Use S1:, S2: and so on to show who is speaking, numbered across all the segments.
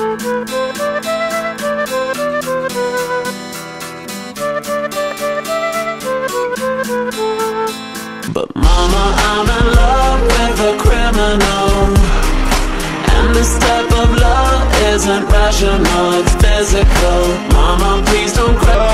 S1: But mama, I'm in love with a criminal. And this type of love isn't rational, it's physical. Mama, please don't cry,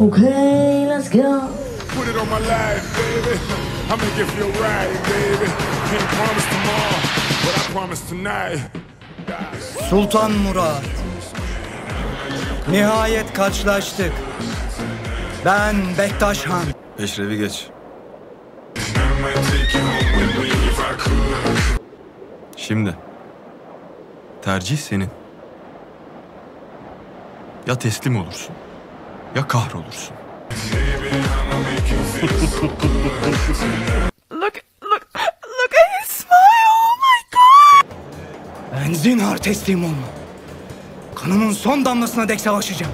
S2: Okay, let's go.
S3: Put it on my life, baby. I'm gonna give you a ride, baby. Can't promise tomorrow, but I promise tonight.
S4: Sultan Murat. Nihayet karşılaştık. Ben Bektaş Han.
S5: Peşrevi geç. Şimdi. Tercih senin. Ya teslim olursun. Ya kahrolursun.
S6: Look, look, look at his smile. Oh my god.
S4: Ben zinhar teslim olmam. Kanımın son damlasına dek savaşacağım.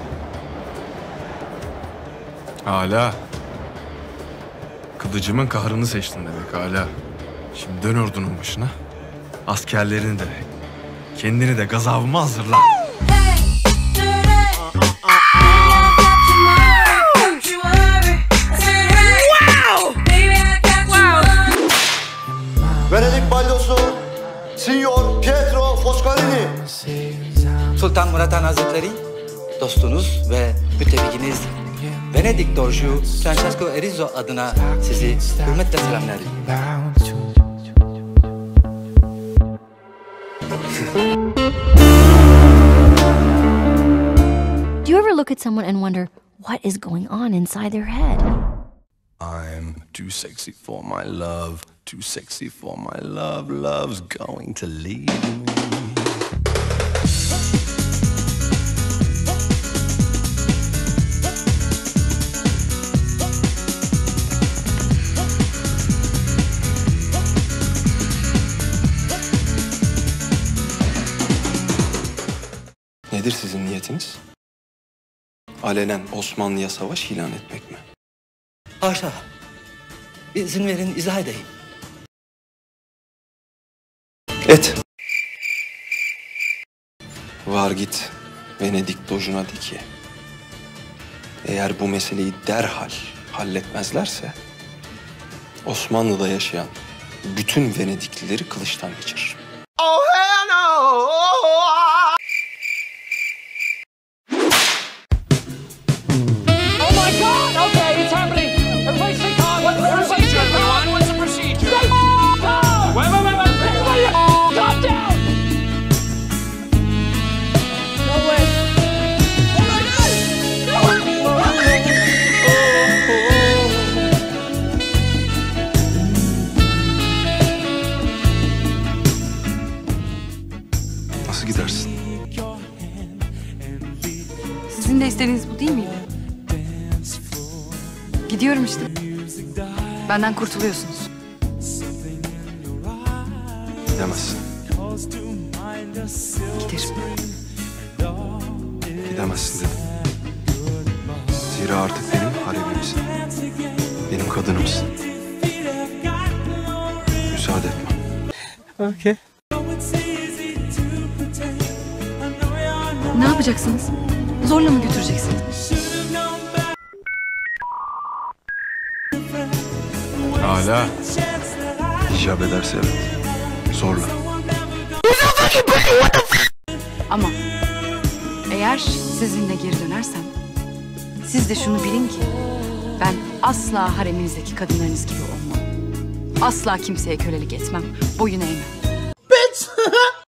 S5: Hala. Kılıcımın kahrını seçtin demek hala. Şimdi dön ordunun başına. Askerlerini de, kendini de gazabıma hazırla.
S7: Venedik balyosu Signor Pietro Foscarini.
S4: Sultan Murat Han Hazretleri, dostunuz ve müttefikiniz Venedik Dorşu Francesco Erizzo adına sizi hürmetle selamlar.
S2: Do you ever look at someone and wonder what is going on inside their head?
S8: I'm too sexy for my love, too sexy for my love. Love's going to leave me.
S5: Nedir sizin niyetiniz? Alenen Osmanlı'ya savaş ilan etmek mi?
S4: Haşa. İzin verin izah edeyim.
S5: Et. Var git Venedik dojuna de ki eğer bu meseleyi derhal halletmezlerse Osmanlı'da yaşayan bütün Venediklileri kılıçtan geçiririm.
S6: Oh
S5: Nasıl gidersin?
S9: Sizin de istediğiniz bu değil miydi? Gidiyorum işte. Benden kurtuluyorsunuz.
S5: Gidemezsin.
S9: Giderim.
S5: Gidemezsin dedim. Zira artık benim haremimsin. Benim kadınımsın. Müsaade etmem.
S9: Ne yapacaksınız? Zorla mı götüreceksiniz?
S5: Hala. İcap ederse evet. Zorla.
S9: Ama eğer sizinle geri dönersem siz de şunu bilin ki ben asla hareminizdeki kadınlarınız gibi olmam. Asla kimseye kölelik etmem, boyun eğmem.